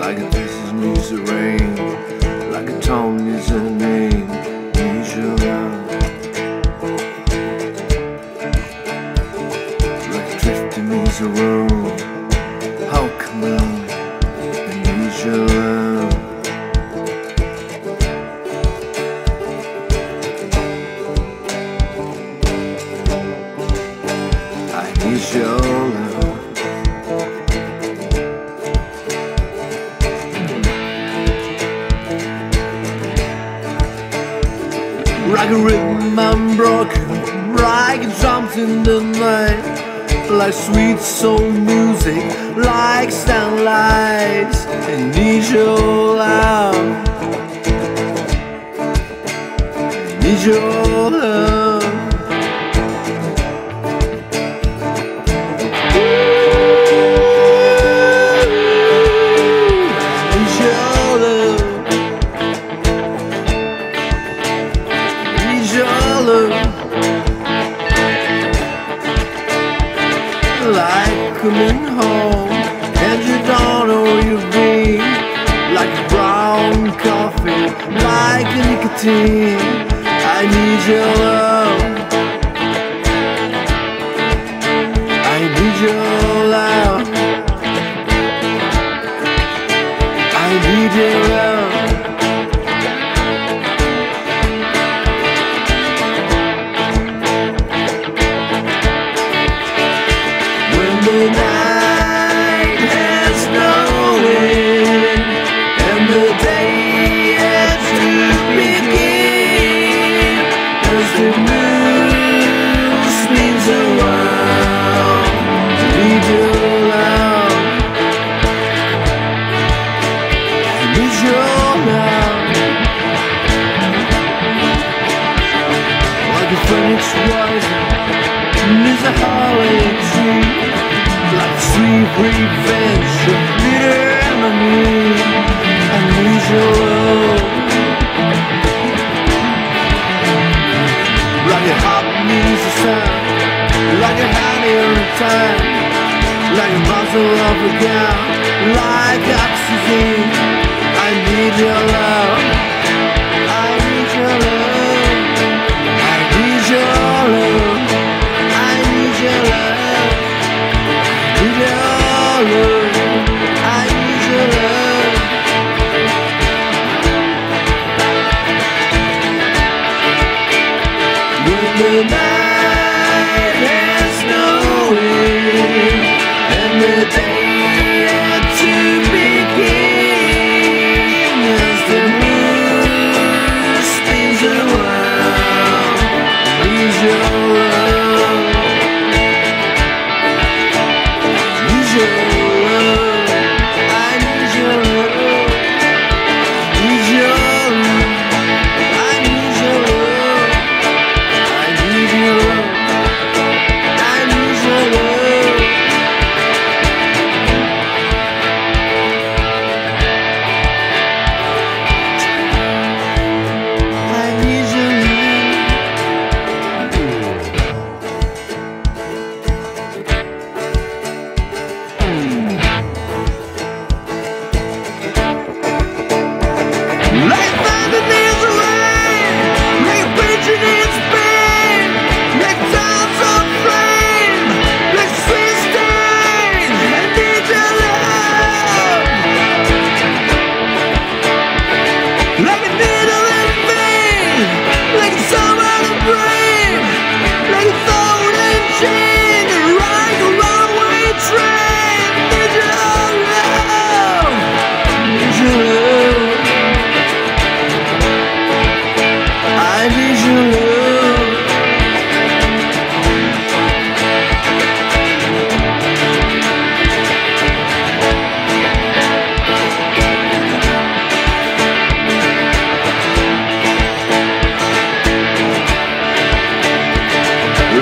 like a this is music rain, like a tone is a name, usual. Like a drifting a room. Like a rhythm I'm broken, like drums in the night, like sweet soul music, like starlights. And need your love. Need your coming home and you don't know you've been like brown coffee, like nicotine. I need your love. I need your love. I need your love. Phoenix rising is a holly tree Like sweet revenge of bitter enemy I Like a muzzle of Like oxygen. I need your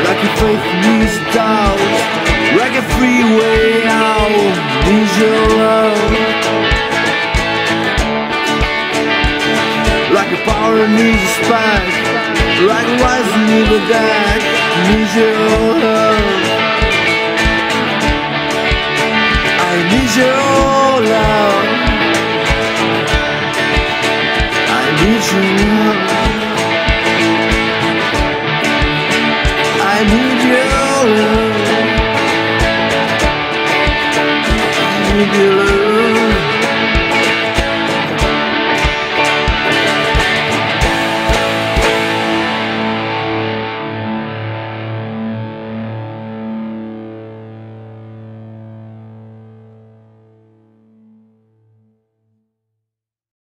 Like a faith needs doubt, like a freeway out. Need your love. Like a power needs a spark Like a rising in the dark Need your love I need your love I need your love you lose.